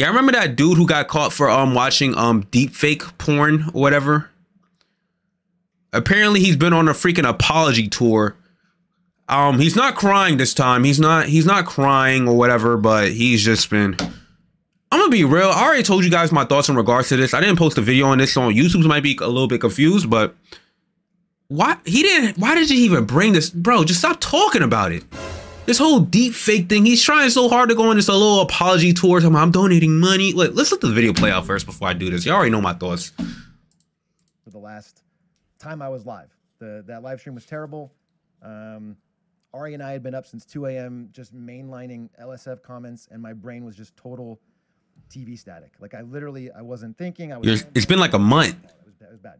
Yeah, I remember that dude who got caught for um watching um deep fake porn or whatever. Apparently he's been on a freaking apology tour. Um he's not crying this time. He's not he's not crying or whatever, but he's just been I'm gonna be real. I already told you guys my thoughts in regards to this. I didn't post a video on this so on YouTube. Might be a little bit confused, but why he didn't why did you even bring this? Bro, just stop talking about it this whole deep fake thing. He's trying so hard to go on this little apology tour. Him, I'm donating money. Like, let's let the video play out first before I do this. You all already know my thoughts. For the last time I was live, the that live stream was terrible. Um, Ari and I had been up since 2 a.m. just mainlining LSF comments, and my brain was just total TV static. Like I literally, I wasn't thinking. I was. it's been like a month. It was, it was bad.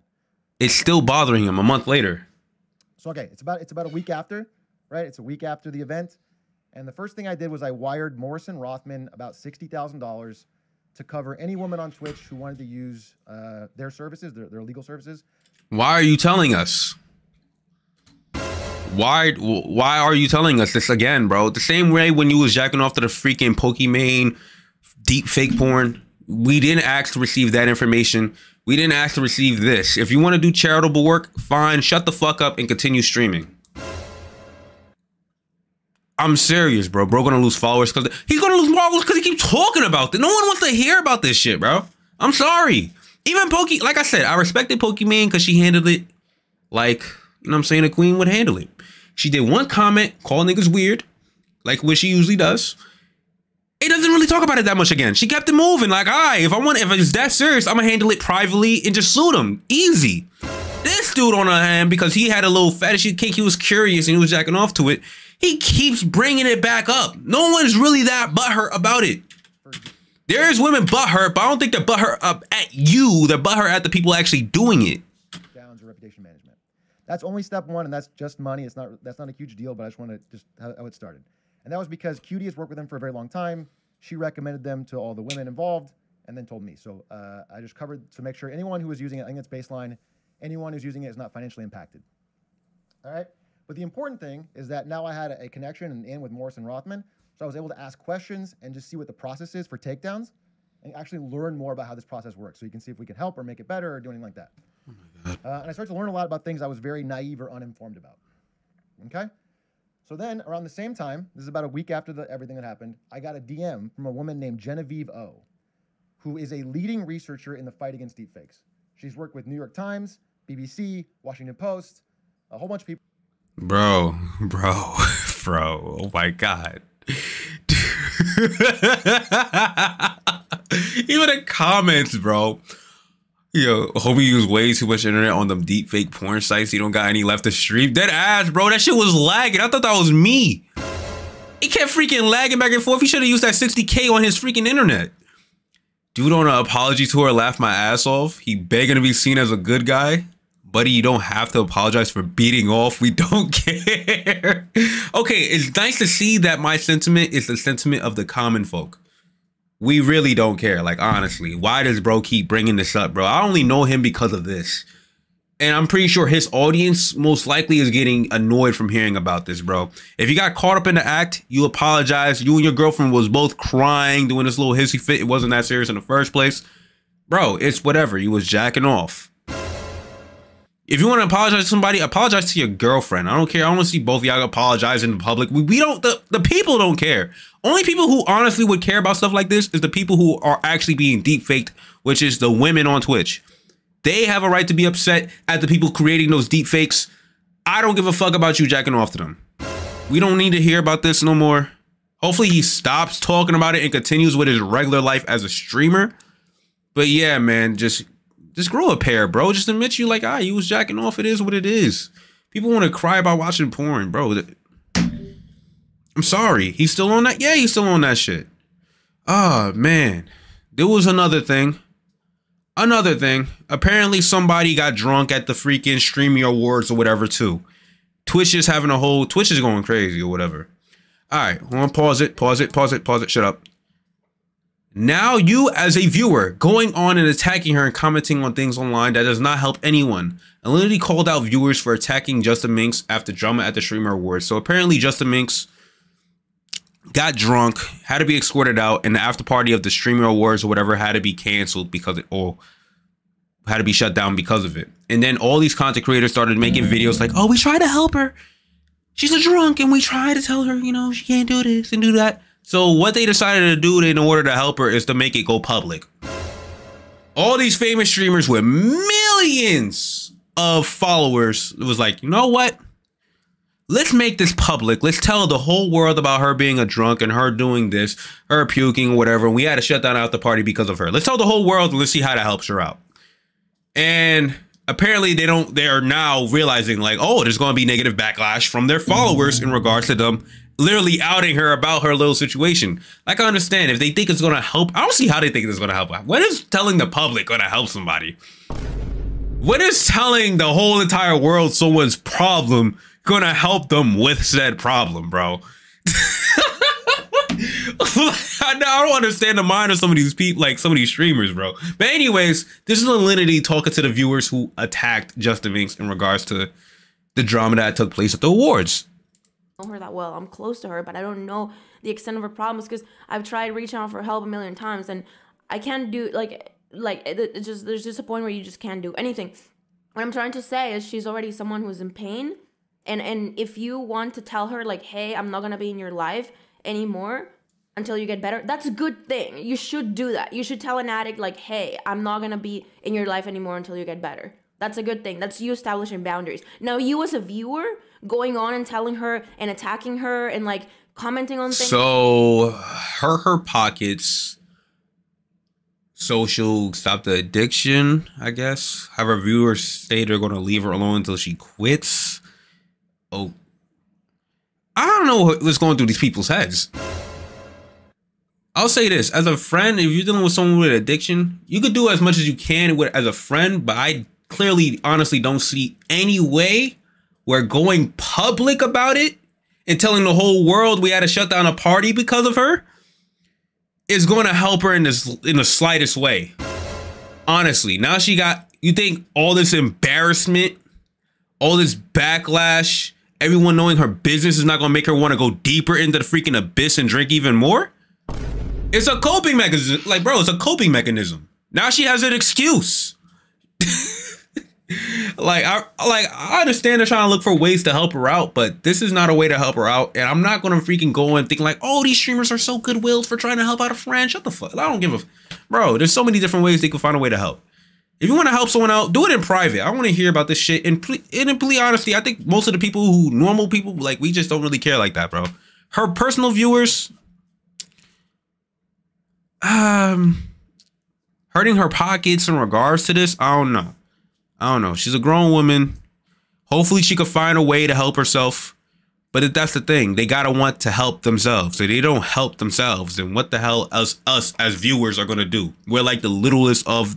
It's still bothering him a month later. So okay, it's about it's about a week after right? It's a week after the event. And the first thing I did was I wired Morrison Rothman about $60,000 to cover any woman on Twitch who wanted to use uh, their services, their, their legal services. Why are you telling us? Why why are you telling us this again, bro? The same way when you was jacking off to the freaking Pokimane deep fake porn, we didn't ask to receive that information. We didn't ask to receive this. If you want to do charitable work, fine, shut the fuck up and continue streaming. I'm serious, bro. Bro gonna lose followers because he's gonna lose followers because he keeps talking about it. No one wants to hear about this shit, bro. I'm sorry. Even Pokey, like I said, I respected Pokimane because she handled it like, you know I'm saying, a queen would handle it. She did one comment, call niggas weird, like what she usually does. It doesn't really talk about it that much again. She kept it moving. Like, all right, if I want, if it's that serious, I'm gonna handle it privately and just sue them. Easy. This dude on the hand, because he had a little fetish kick, he was curious and he was jacking off to it. He keeps bringing it back up. No one's really that butthurt about it. There's women butthurt, but I don't think they're butthurt up at you. They're butthurt at the people actually doing it. Downs reputation management. That's only step one, and that's just money. It's not that's not a huge deal, but I just want to just how, how it started. And that was because QT has worked with them for a very long time. She recommended them to all the women involved, and then told me. So uh, I just covered to make sure anyone who was using it, I think it's baseline. Anyone who's using it is not financially impacted. All right. But the important thing is that now I had a, connection and in with Morrison Rothman, so I was able to ask questions and just see what the process is for takedowns and actually learn more about how this process works. So you can see if we can help or make it better or do anything like that. Oh uh, and I started to learn a lot about things I was very naive or uninformed about. Okay? So then, around the same time, this is about a week after the, everything that happened, I got a DM from a woman named Genevieve O, who is a leading researcher in the fight against deepfakes. She's worked with New York Times, BBC, Washington Post, a whole bunch of people. Bro, bro, bro. Oh my god. Even the comments, bro. Yo, homie use way too much internet on them deep fake porn sites. He don't got any left to stream. Dead ass, bro. That shit was lagging. I thought that was me. He kept freaking lagging back and forth. He should have used that 60k on his freaking internet. Dude on an apology tour laughed my ass off. He begging to be seen as a good guy buddy, you don't have to apologize for beating off. We don't care. okay, it's nice to see that my sentiment is the sentiment of the common folk. We really don't care. Like, honestly, why does bro keep bringing this up, bro? I only know him because of this. And I'm pretty sure his audience most likely is getting annoyed from hearing about this, bro. If you got caught up in the act, you apologize. You and your girlfriend was both crying, doing this little hissy fit. It wasn't that serious in the first place. Bro, it's whatever. You was jacking off if you want to apologize to somebody, apologize to your girlfriend. I don't care. I want to see both y'all apologize in public. We, we don't, the, the people don't care. Only people who honestly would care about stuff like this is the people who are actually being deep faked, which is the women on Twitch. They have a right to be upset at the people creating those deep fakes. I don't give a fuck about you jacking off to them. We don't need to hear about this no more. Hopefully he stops talking about it and continues with his regular life as a streamer. But yeah, man, just just grow a pair, bro. Just admit you like, ah, you was jacking off. It is what it is. People want to cry about watching porn, bro. I'm sorry. He's still on that. Yeah, he's still on that shit. Oh man, there was another thing. Another thing. Apparently, somebody got drunk at the freaking streaming awards or whatever too. Twitch is having a whole. Twitch is going crazy or whatever. All right, I'm gonna pause it. Pause it. Pause it. Pause it. Shut up. Now you as a viewer going on and attacking her and commenting on things online that does not help anyone. Literally called out viewers for attacking JustaMinx after drama at the Streamer Awards. So apparently JustaMinx got drunk, had to be escorted out, and the after party of the streamer awards or whatever had to be canceled because it all had to be shut down because of it. And then all these content creators started making videos like, "Oh, we tried to help her. She's a drunk, and we tried to tell her, you know, she can't do this and do that." So what they decided to do in order to help her is to make it go public. All these famous streamers with millions of followers was like, you know what? Let's make this public. Let's tell the whole world about her being a drunk and her doing this, her puking, whatever. We had to shut down out the party because of her. Let's tell the whole world and let's see how that helps her out. And apparently they don't they are now realizing like, oh, there's gonna be negative backlash from their followers in regards to them literally outing her about her little situation. Like I understand if they think it's gonna help, I don't see how they think it's gonna help. What is telling the public gonna help somebody? What is telling the whole entire world someone's problem gonna help them with said problem, bro? I don't understand the mind of some of these people, like some of these streamers, bro. But anyways, this is Alinity talking to the viewers who attacked JustaMinx in regards to the drama that took place at the awards. Know her that well. I'm close to her, but I don't know the extent of her problems because I've tried reaching out for help a million times, and I can't do like like it's just there's just a point where you just can't do anything. What I'm trying to say is she's already someone who's in pain, and and if you want to tell her like, hey, I'm not gonna be in your life anymore until you get better that's a good thing you should do that you should tell an addict like hey i'm not gonna be in your life anymore until you get better that's a good thing. That's you establishing boundaries. Now you as a viewer going on and telling her and attacking her and like commenting on things. So her her pockets social stop the addiction i guess. Have her viewers say they're going to leave her alone until she quits. Oh i don't know what's going through these people's heads. I'll say this. As a friend, if you're dealing with someone with addiction, you could do as much as you can with as a friend, but I clearly, honestly, don't see any way where going public about it and telling the whole world we had to shut down a party because of her is going to help her in this in the slightest way. Honestly, now she got you think all this embarrassment, all this backlash, everyone knowing her business is not going to make her want to go deeper into the freaking abyss and drink even more? It's a coping mechanism. Like, bro, it's a coping mechanism. Now she has an excuse. like I like I understand they're trying to look for ways to help her out, but this is not a way to help her out. And I'm not gonna freaking go and think like, oh, these streamers are so goodwill for trying to help out a friend. Shut the fuck. I don't give a bro. There's so many different ways they can find a way to help. If you want to help someone out, do it in private. I want to hear about this shit. And, ple- and in complete honesty, I think most of the people who normal people like we just don't really care like that, bro. Her personal viewers, um hurting her pockets in regards to this i don't know i don't know she's a grown woman hopefully she could find a way to help herself but that's the thing they gotta want to help themselves if they don't help themselves then what the hell us us as viewers are gonna do we're like the littlest of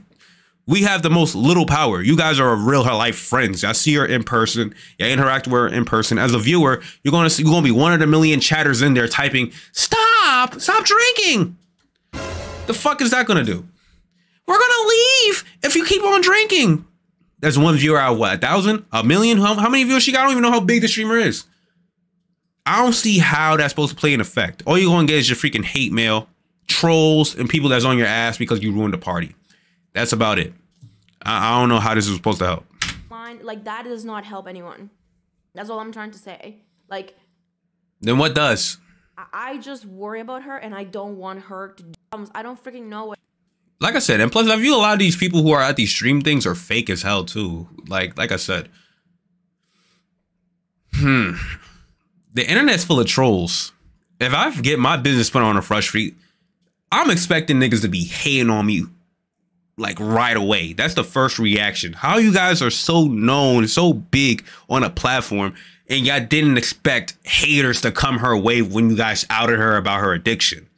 we have the most little power. You guys are real her life friends. I see her in person. You interact with her in person. As a viewer, you're gonna see, you're gonna be one of the million chatters in there typing, "Stop! Stop drinking! The fuck is that gonna do? We're gonna leave if you keep on drinking. There's one viewer out what a thousand, a million. How, how many viewers she got? I don't even know how big the streamer is. I don't see how that's supposed to play an effect. All you're gonna get is your freaking hate mail, trolls, and people that's on your ass because you ruined the party. That's about it. I, I don't know how this is supposed to help. Mind like that does not help anyone. That's all I'm trying to say. Like Then what does? I just worry about her and I don't want her to. I don't freaking know what. Like I said, and plus I view a lot of these people who are at these stream things are fake as hell too. Like like I said. Hmm. The internet's full of trolls. If I get my business put on a front street, I'm expecting niggas to be hating on me like right away. That's the first reaction. How you guys are so known, so big on a platform, and y'all didn't expect haters to come her way when you guys outed her about her addiction.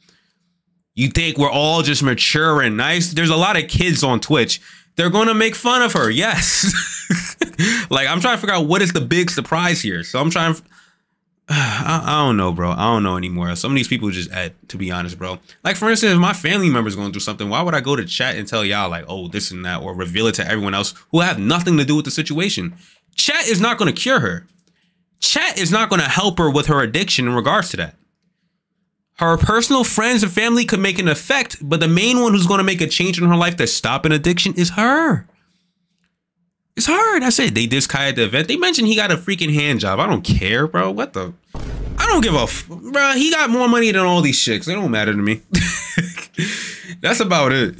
You think we're all just mature and nice? There's a lot of kids on Twitch. They're going to make fun of her. Yes. like I'm trying to figure out what is the big surprise here. So I'm trying. I, I, don't know, bro. I don't know anymore. Some of these people just add, to be honest, bro. Like for instance, if my family member's going through something, why would I go to chat and tell y'all like, oh, this and that, or reveal it to everyone else who have nothing to do with the situation? Chat is not going to cure her. Chat is not going to help her with her addiction in regards to that. Her personal friends and family could make an effect, but the main one who's going to make a change in her life to stop an addiction is her. It's her. That's it. They dissed Kai at the event. They mentioned he got a freaking hand job. I don't care, bro. What the? I don't give a f- bro. He got more money than all these chicks. They don't matter to me. That's about it.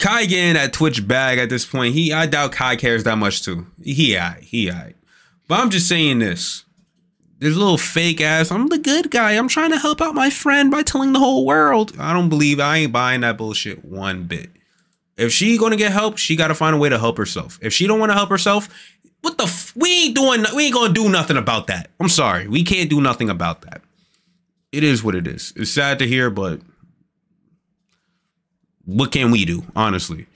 Kai getting that Twitch bag at this point. He, I doubt Kai cares that much too. He, I, he, I. But I'm just saying this. This little fake ass. I'm the good guy. I'm trying to help out my friend by telling the whole world. I don't believe. I ain't buying that bullshit one bit. If she gonna get help, she gotta find a way to help herself. If she don't want to help herself, what the? F- we ain't doing. We ain't gonna do nothing about that. I'm sorry. We can't do nothing about that. It is what it is. It's sad to hear, but what can we do? Honestly,